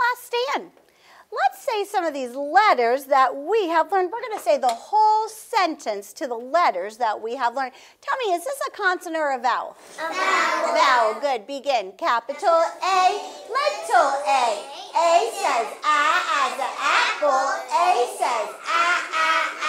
Class, stand. Let's say some of these letters that we have learned. We're going to say the whole sentence to the letters that we have learned. Tell me, is this a consonant or a vowel? A vowel. Vowel, good. Begin. Capital A, little a. A says ah as an apple. A says ah, ah, ah.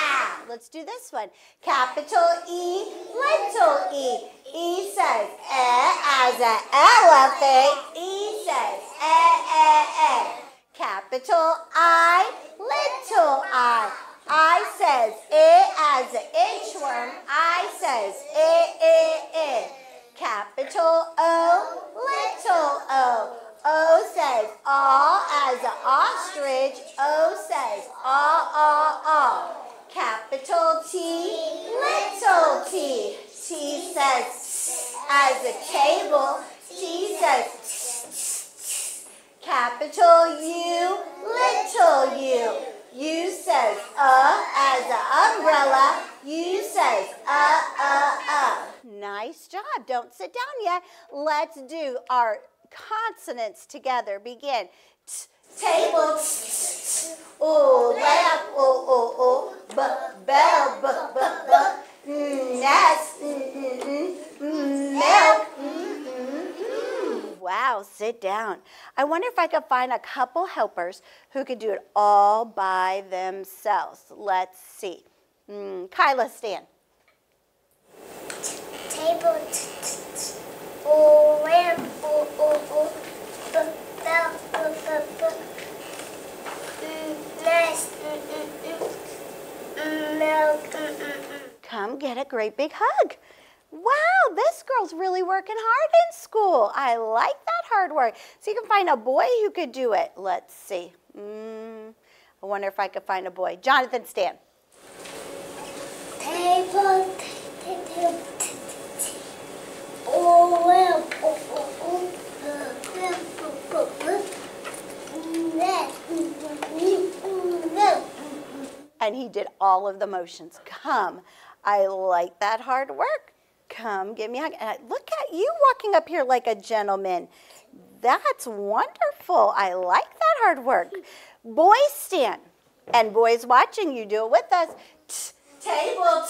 Let's do this one. Capital E, little e. E says eh as an elephant. E says eh, eh, eh. Capital I, little i. I says it as an inchworm. I says it, it, it. Capital O, little o. O says all as an ostrich. O says all, all, all. Capital T, little t. T says as a table. T says Capital U, little u. U says uh as an umbrella. U says uh, uh, uh. Nice job. Don't sit down yet. Let's do our consonants together. Begin. T table. Oh, lamp. Oh, oh, oh. B bell. B b b. Nest. Mm, mm, mm. Milk. Mm, mm, mm. Wow, sit down. I wonder if I could find a couple helpers who could do it all by themselves. Let's see. Mm, Kyla, stand. Table. Oh, lamp. Oh, oh, oh. B bell. B b b. Come get a great big hug. Wow, this girl's really working hard in school. I like that hard work. So you can find a boy who could do it. Let's see. Mm, I wonder if I could find a boy. Jonathan, stand. Table. Oh, lamp. Oh, oh, oh lamp. B b b. Nest. Mm, mm, mm, mm, Milk. And he did all of the motions. Come. I like that hard work. Come, give me a hug. And I, look at you walking up here like a gentleman. That's wonderful. I like that hard work. Boys stand. And boys watching, you do it with us. Table.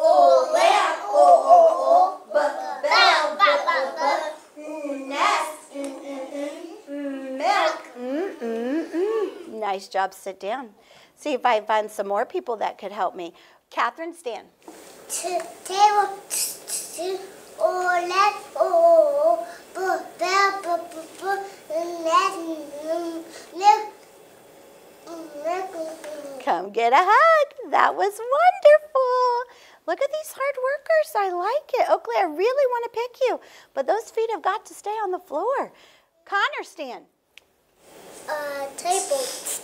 Oh, lamp. Oh, oh, oh. B- bell. B- b- b- Nest. Milk. Nice job. Sit down. See if I find some more people that could help me. Catherine, mm. Come get a hug. That was wonderful. Look at these hard workers. I like it. Oakley, I really want to pick you, but those feet have got to stay on the floor. Connor, stand. Uh, table.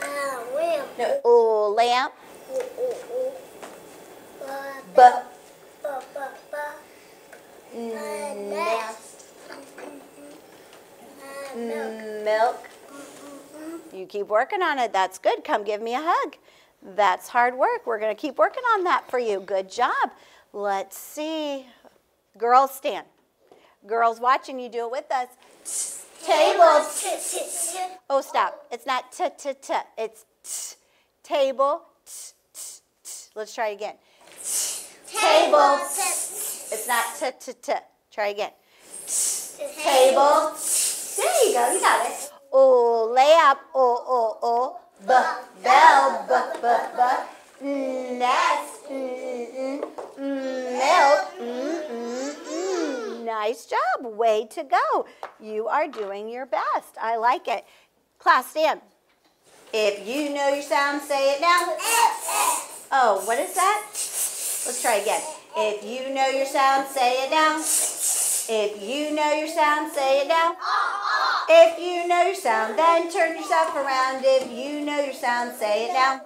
No. Oh, lamp. Oh, oh, oh. Uh, But ba, ba, ba. Uh, nest. Uh, milk. milk. You keep working on it. That's good. Come give me a hug. That's hard work. We're going to keep working on that for you. Good job. Let's see. Girls, stand. Girls watching, you do it with us. Table. Oh, stop. It's not t t t. It's t. Table. T, t, t. Let's try again. Table. It's not t t t. Try again. Table. There you go. You got it. Oh, lamp. Oh, oh, oh. B, bell. B, b, b. Nest. Milk. Mm, mm. Nice job. Way to go. You are doing your best. I like it. Class, stand. If you know your sound, say it now. Oh, what is that? Let's try again. If you know your sound, say it now. If you know your sound, say it now. If you know your sound, then turn yourself around. If you know your sound, say it now.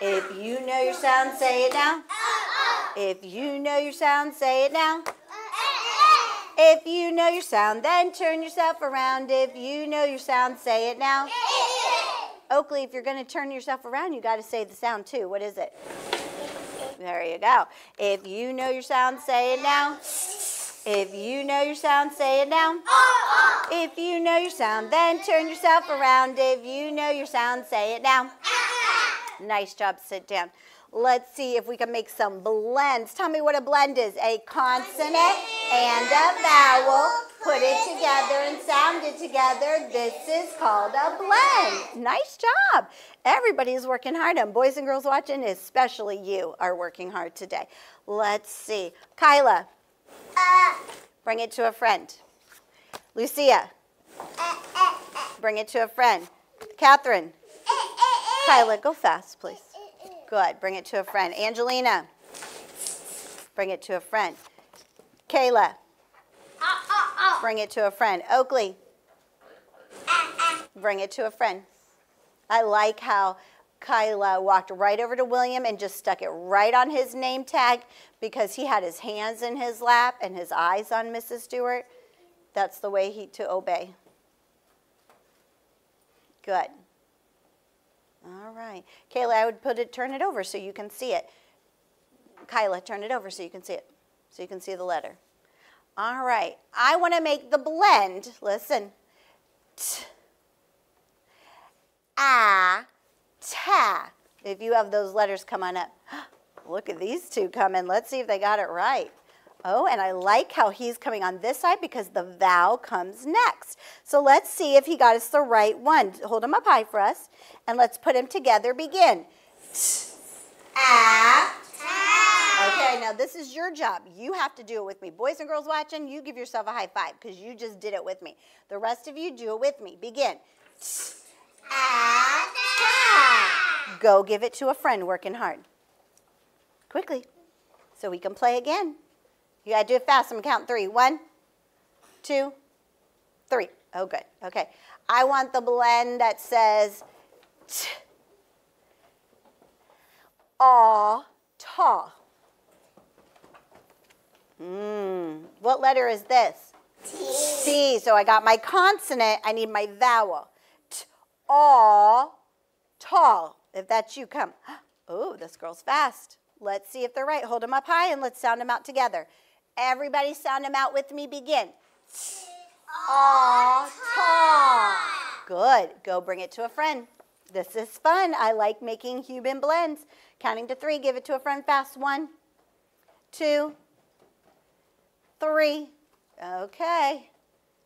If you know your sound, say it now. If you know your sound, say it now. If you know your sound, then turn yourself around. If you know your sound, say it now. Oakley, if you're going to turn yourself around, you got to say the sound too. What is it? There you go. If you know your sound, say it now. If you know your sound, say it now. Uh-uh. If you know your sound, then turn yourself around. If you know your sound, say it now. Uh-uh. Nice job, sit down. Let's see if we can make some blends. Tell me what a blend is. A consonant and a vowel. Put it together and sound it together. This is called a blend. Nice job. Everybody's working hard and boys and girls watching, especially you, are working hard today. Let's see. Kyla, bring it to a friend. Lucia, bring it to a friend. Catherine, Kyla, go fast, please. Good. Bring it to a friend. Angelina, bring it to a friend. Kayla, bring it to a friend. Oakley, bring it to a friend. I like how Kyla walked right over to William and just stuck it right on his name tag because he had his hands in his lap and his eyes on Mrs. Stewart. That's the way he to obey. Good. All right. Kayla, I would put it, turn it over so you can see it. Kyla, turn it over so you can see it, so you can see the letter. All right. I want to make the blend. Listen. T, a, ta. If you have those letters, come on up. Look at these two coming. Let's see if they got it right. Oh, and I like how he's coming on this side because the vowel comes next. So let's see if he got us the right one. Hold him up high for us, and let's put him together. Begin. Okay, now this is your job. You have to do it with me. Boys and girls watching, you give yourself a high five because you just did it with me. The rest of you do it with me. Begin. Go give it to a friend working hard. Quickly, so we can play again. You gotta do it fast. I'm gonna count three. One, two, three. Oh, good. Okay. I want the blend that says t, aw, ta. Mmm. What letter is this? T. T. So I got my consonant. I need my vowel. T, aw, ta. If that's you, come. Oh, this girl's fast. Let's see if they're right. Hold them up high and let's sound them out together. Everybody sound them out with me. Begin. Good. Go bring it to a friend. This is fun. I like making human blends. Counting to three, give it to a friend fast. One, two, three. Okay.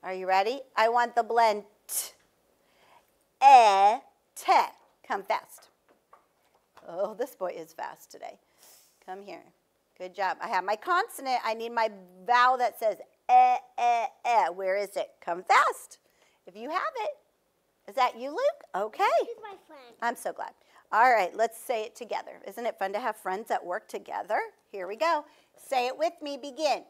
Are you ready? I want the blend t, e, te. Come fast. Oh, this boy is fast today. Come here. Good job. I have my consonant. I need my vowel that says eh, eh, eh. Where is it? Come fast. If you have it. Is that you, Luke? Okay. She's my friend. I'm so glad. All right, let's say it together. Isn't it fun to have friends that work together? Here we go. Say it with me. Begin.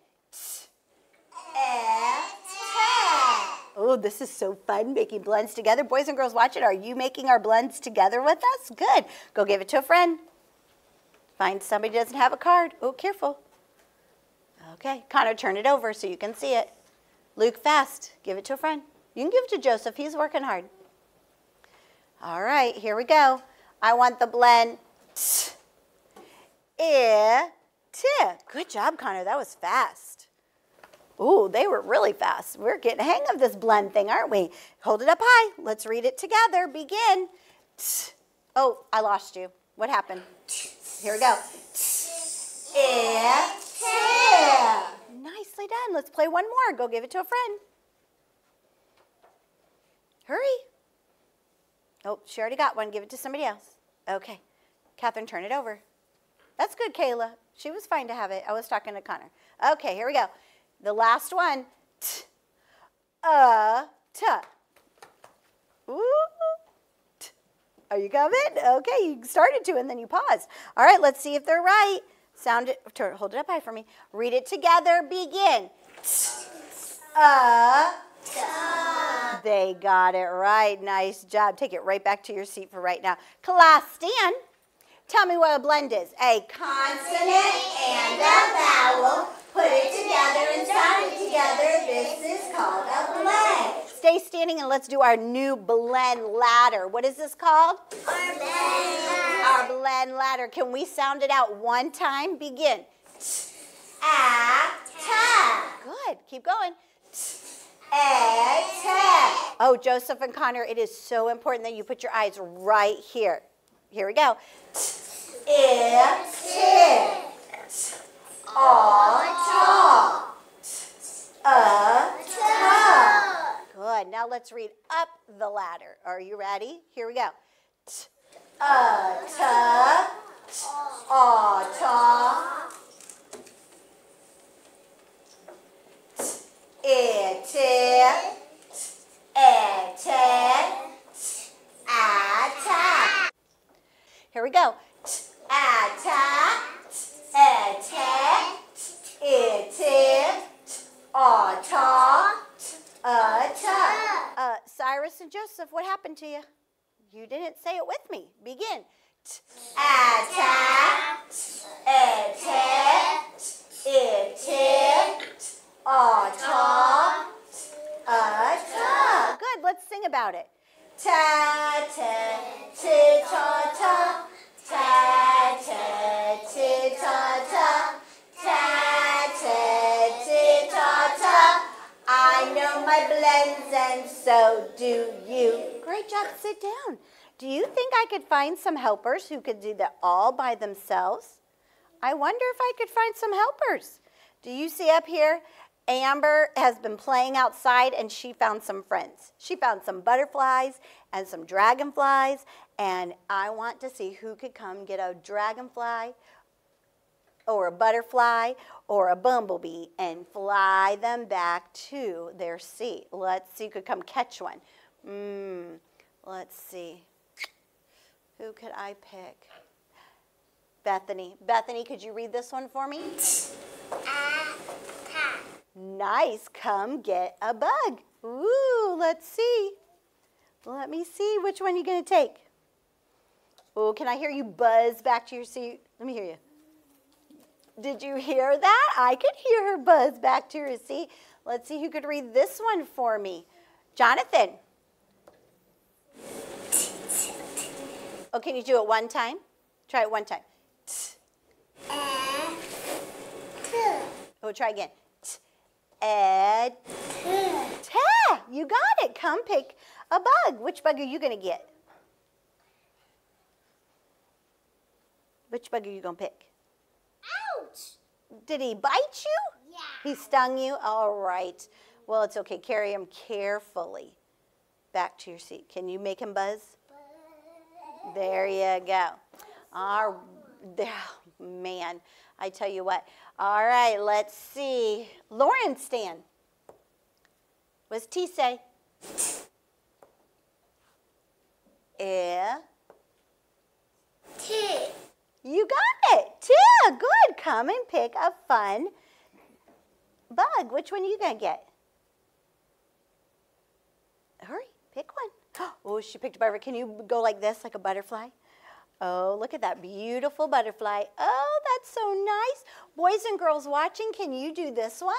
Oh, this is so fun making blends together. Boys and girls watch it. are you making our blends together with us? Good. Go give it to a friend. Find somebody doesn't have a card. Oh, careful. Okay, Connor, turn it over so you can see it. Luke, fast. Give it to a friend. You can give it to Joseph. He's working hard. All right, here we go. I want the blend t, i, t. Good job, Connor. That was fast. Ooh, they were really fast. We're getting a hang of this blend thing, aren't we? Hold it up high. Let's read it together. Begin. T. Oh, I lost you. What happened? Here we go. Nicely done. Let's play one more. Go give it to a friend. Hurry. Oh, she already got one. Give it to somebody else. Okay. Catherine, turn it over. That's good, Kayla. She was fine to have it. I was talking to Connor. Okay, here we go. The last one. T, uh, t. Ooh. Are you coming? Okay, you started to and then you paused. All right, let's see if they're right. Sound it, hold it up high for me. Read it together. Begin. Uh. They got it right. Nice job. Take it right back to your seat for right now. Class, stand. Tell me what a blend is. A consonant and a vowel. Put it together and sound it together. This is called a blend. Stay standing and let's do our new blend ladder. What is this called? Our blend. Our blend ladder. Can we sound it out one time? Begin. A, ta. Good. Keep going. A, Oh, Joseph and Connor, it is so important that you put your eyes right here. Here we go. It, Good. Now let's read up the ladder. Are you ready? Here we go. T, uh, a, ta, t, a, ta. T, it, it, it, it, a, ta. Here we go. T, a, ta, t, a, ta, it, it, a, ta. Uh, ta. Uh, Cyrus and Joseph, what happened to you? You didn't say it with me. Begin. T, a, ta, t, a, ta, t, it, it, a, ta, t, a, ta. Good, let's sing about it. Ta, ta, ti, ta, ta, ta, ta, ti, ta, ta, ta, ta, ti, ta, ta. I know my blends and so do you. Great job. Sit down. Do you think I could find some helpers who could do that all by themselves? I wonder if I could find some helpers. Do you see up here? Amber has been playing outside and she found some friends. She found some butterflies and some dragonflies and I want to see who could come get a dragonfly or a butterfly or a bumblebee and fly them back to their seat. Let's see who could come catch one. Mm, let's see. Who could I pick? Bethany. Bethany, could you read this one for me? Nice. Come get a bug. Ooh, let's see. Let me see which one you're going to take. Oh, can I hear you buzz back to your seat? Let me hear you. Did you hear that? I could hear her buzz back to her seat. Let's see who could read this one for me. Jonathan. Oh, can you do it one time? Try it one time. Uh, oh, try again. Ta. You got it. Come pick a bug. Which bug are you going to get? Which bug are you going to pick? Ouch! Did he bite you? Yeah. He stung you? All right. Well, it's okay. Carry him carefully back to your seat. Can you make him buzz? There you go. All, man, I tell you what. All right, let's see. Lauren Stan. What's T say? Eh. T. You got it. Tia, good. Come and pick a fun bug. Which one are you going to get? Hurry, pick one. Oh, she picked a butterfly. Can you go like this, like a butterfly? Oh, look at that beautiful butterfly. Oh, that's so nice. Boys and girls watching, can you do this one?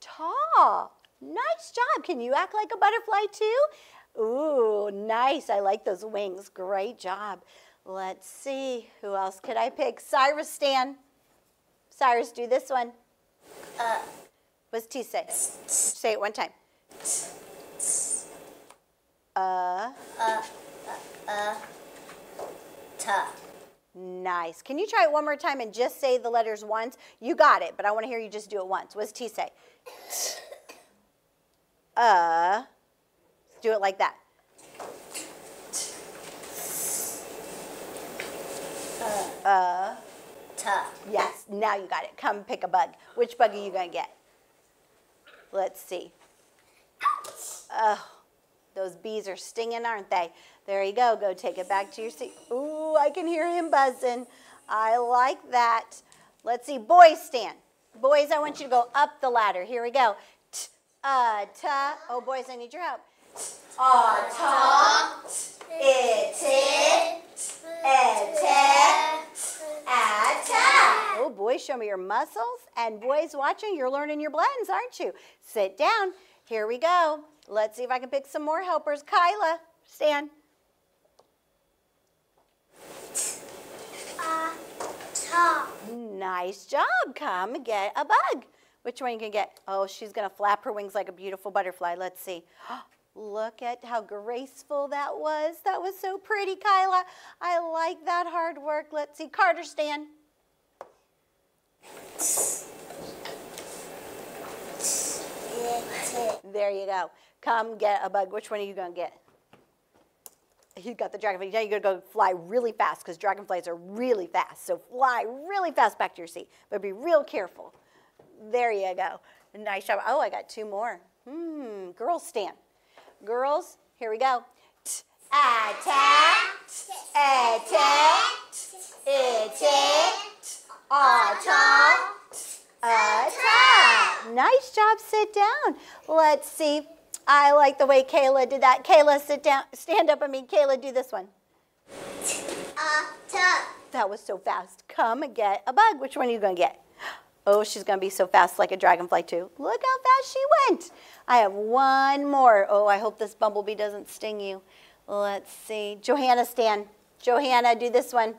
Ta. Nice job. Can you act like a butterfly too? Ooh, nice. I like those wings. Great job. Let's see. Who else could I pick? Cyrus Stan. Cyrus, do this one. Uh, What's T say? Say it one time. Uh, Uh. Uh. ta. nice. Can you try it one more time and just say the letters once? You got it, but I want to hear you just do it once. What's T say? Uh, do it like that. Uh, uh. Ta. yes, now you got it. Come pick a bug. Which bug are you going to get? Let's see. Oh, those bees are stinging, aren't they? There you go. Go take it back to your seat. Ooh, I can hear him buzzing. I like that. Let's see. Boys stand. Boys, I want you to go up the ladder. Here we go. T, uh, ta. Oh, boys, I need your help. Ah, ta. It, it. Et, Oh, boys, show me your muscles. And boys watching, you're learning your blends, aren't you? Sit down. Here we go. Let's see if I can pick some more helpers. Kyla, stand. A. Ta. Nice. Job. Come get a bug. Which one you can get? Oh, she's going to flap her wings like a beautiful butterfly. Let's see. Oh, Look at how graceful that was. That was so pretty, Kyla. I like that hard work. Let's see. Carter, stand. There you go. Come get a bug. Which one are you going to get? You got the dragonfly. Now you're to go fly really fast because dragonflies are really fast. So fly really fast back to your seat, but be real careful. There you go. Nice job. Oh, I got two more. Hmm. Girls, stand. Girls, here we go. Attack, attack, attack, attack, attack. Nice job. Sit down. Let's see. I like the way Kayla did that. Kayla, sit down. Stand up. I mean, Kayla, do this one. Attack. That was so fast. Come and get a bug. Which one are you going to get? Oh, she's going to be so fast like a dragonfly too. Look how fast she went. I have one more. Oh, I hope this bumblebee doesn't sting you. Let's see. Johanna, stand. Johanna, do this one.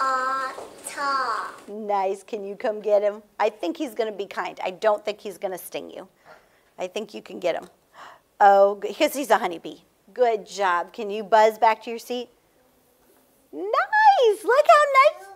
Attack. Nice. Can you come get him? I think he's going to be kind. I don't think he's going to sting you. I think you can get him. Oh, because he's a honeybee. Good job. Can you buzz back to your seat? Nice. Look how nice.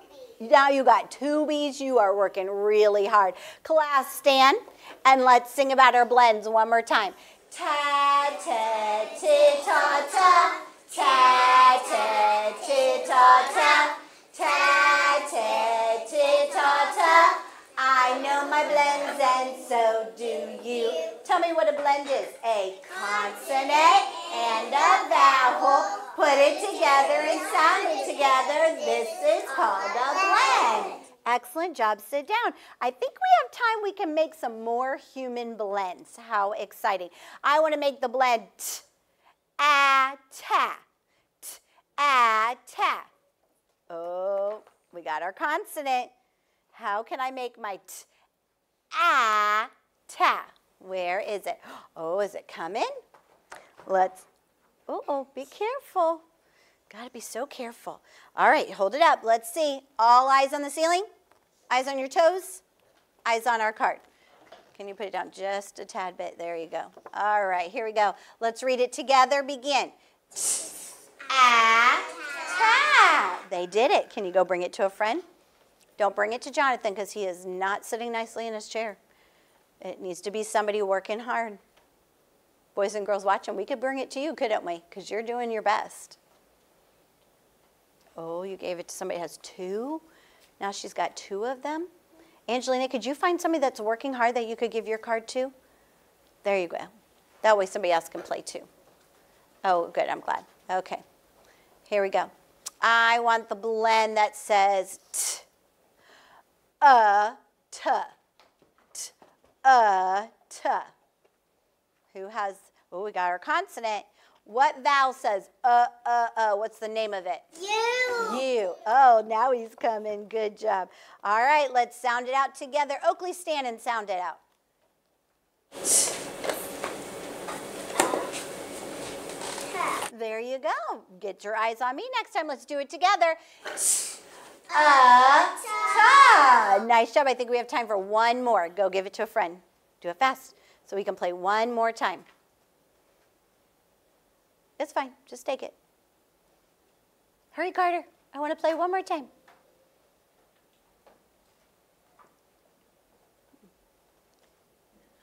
Now you got two bees. You are working really hard. Class, stand and let's sing about our blends one more time. Ta ta ti ta ta ta ta ti ta ta ta ta ti ta ta. I know my blends and so do you. Tell me what a blend is. A consonant and a vowel. Put it together and sound it together. This is called a blend. Excellent job. Sit down. I think we have time we can make some more human blends. How exciting. I want to make the blend t, a, ta, t, a, ta. Oh, we got our consonant. How can I make my t, a, ta? Where is it? Oh, is it coming? Let's Oh, oh, be careful. Got to be so careful. All right, hold it up. Let's see. All eyes on the ceiling? Eyes on your toes? Eyes on our card. Can you put it down just a tad bit? There you go. All right, here we go. Let's read it together. Begin. They did it. Can you go bring it to a friend? Don't bring it to Jonathan because he is not sitting nicely in his chair. It needs to be somebody working hard boys and girls watching, we could bring it to you, couldn't we? Because you're doing your best. Oh, you gave it to somebody has two? Now she's got two of them? Angelina, could you find somebody that's working hard that you could give your card to? There you go. That way somebody else can play too. Oh, good, I'm glad. Okay, here we go. I want the blend that says t, uh, t, t, uh, t. Who has, oh, we got our consonant. What vowel says uh, uh, uh? What's the name of it? You. You. Oh, now he's coming. Good job. All right, let's sound it out together. Oakley, stand and sound it out. There you go. Get your eyes on me next time. Let's do it together. Uh, ta. Nice job. I think we have time for one more. Go give it to a friend. Do it fast so we can play one more time. It's fine. Just take it. Hurry, Carter. I want to play one more time.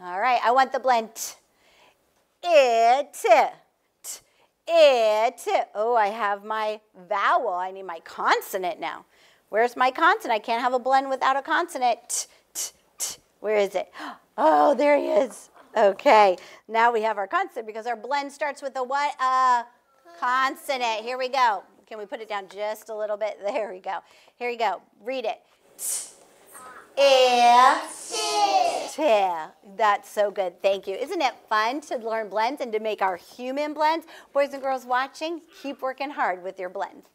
All right, I want the blend. It, it. Oh, I have my vowel. I need my consonant now. Where's my consonant? I can't have a blend without a consonant. Where is it? Oh, there he is. Okay, now we have our consonant because our blend starts with a what? A consonant. Here we go. Can we put it down just a little bit? There we go. Here we go. Read it. Yeah. That's so good. Thank you. Isn't it fun to learn blends and to make our human blends? Boys and girls watching, keep working hard with your blends.